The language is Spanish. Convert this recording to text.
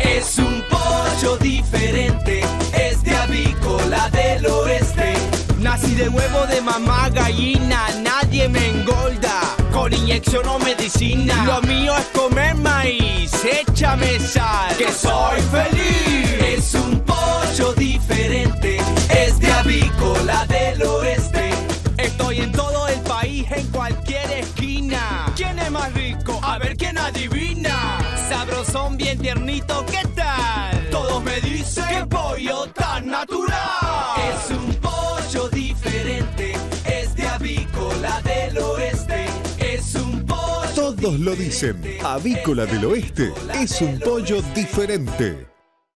Es un pollo diferente, es de avícola del oeste. Nací de huevo de mamá gallina, nadie me engorda. Con inyección o medicina. Lo mío es comer maíz, échame sal. Que soy feliz. Es un pollo diferente, es de avícola Sabrosón, bien tiernito, ¿qué tal? Todos me dicen ¡Qué pollo tan natural! Es un pollo diferente, es de avícola del oeste. Es un pollo Todos lo dicen. Avícola del Oeste es un pollo diferente.